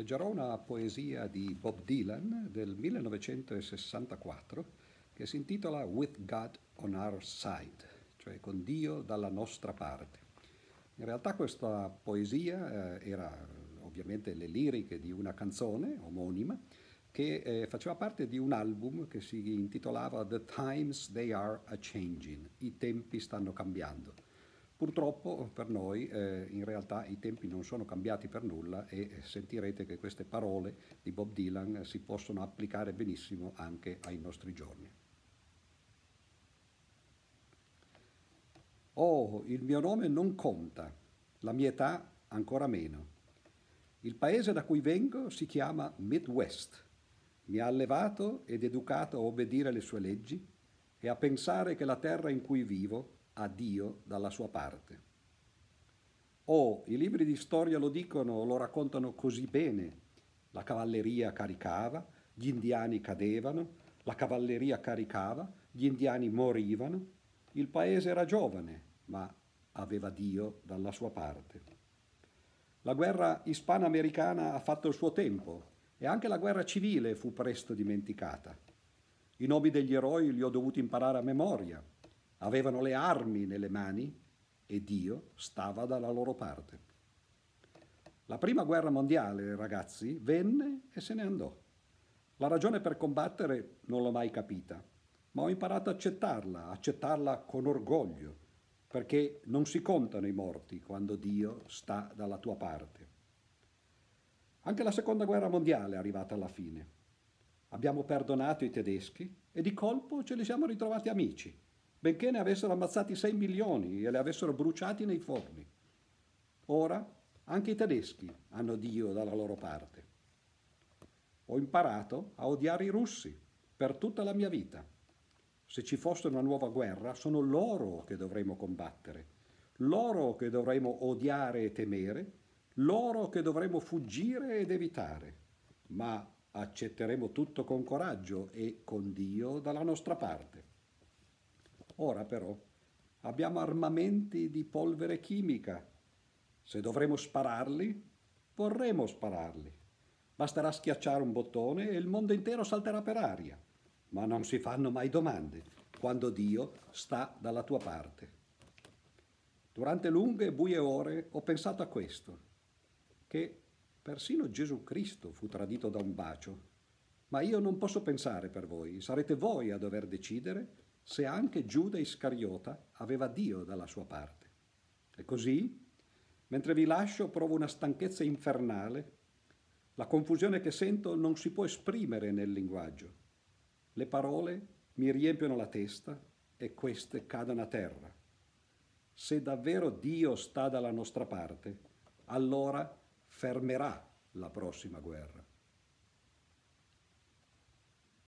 Leggerò una poesia di Bob Dylan del 1964 che si intitola With God on Our Side, cioè con Dio dalla nostra parte. In realtà questa poesia eh, era ovviamente le liriche di una canzone omonima che eh, faceva parte di un album che si intitolava The Times They Are a Changing, i tempi stanno cambiando. Purtroppo per noi eh, in realtà i tempi non sono cambiati per nulla e sentirete che queste parole di Bob Dylan si possono applicare benissimo anche ai nostri giorni. Oh, il mio nome non conta, la mia età ancora meno. Il paese da cui vengo si chiama Midwest. Mi ha allevato ed educato a obbedire alle sue leggi e a pensare che la terra in cui vivo a Dio dalla sua parte. Oh, i libri di storia lo dicono, lo raccontano così bene. La cavalleria caricava, gli indiani cadevano, la cavalleria caricava, gli indiani morivano. Il paese era giovane, ma aveva Dio dalla sua parte. La guerra ispano-americana ha fatto il suo tempo e anche la guerra civile fu presto dimenticata. I nomi degli eroi li ho dovuti imparare a memoria, avevano le armi nelle mani e Dio stava dalla loro parte. La prima guerra mondiale, ragazzi, venne e se ne andò. La ragione per combattere non l'ho mai capita, ma ho imparato ad accettarla, accettarla con orgoglio, perché non si contano i morti quando Dio sta dalla tua parte. Anche la seconda guerra mondiale è arrivata alla fine. Abbiamo perdonato i tedeschi e di colpo ce li siamo ritrovati amici benché ne avessero ammazzati 6 milioni e li avessero bruciati nei forni. Ora anche i tedeschi hanno Dio dalla loro parte. Ho imparato a odiare i russi per tutta la mia vita. Se ci fosse una nuova guerra, sono loro che dovremo combattere, loro che dovremo odiare e temere, loro che dovremo fuggire ed evitare. Ma accetteremo tutto con coraggio e con Dio dalla nostra parte. Ora però abbiamo armamenti di polvere chimica. Se dovremo spararli, vorremmo spararli. Basterà schiacciare un bottone e il mondo intero salterà per aria. Ma non si fanno mai domande quando Dio sta dalla tua parte. Durante lunghe e buie ore ho pensato a questo, che persino Gesù Cristo fu tradito da un bacio. Ma io non posso pensare per voi, sarete voi a dover decidere se anche Giuda Iscariota aveva Dio dalla sua parte. E così, mentre vi lascio, provo una stanchezza infernale. La confusione che sento non si può esprimere nel linguaggio. Le parole mi riempiono la testa e queste cadono a terra. Se davvero Dio sta dalla nostra parte, allora fermerà la prossima guerra.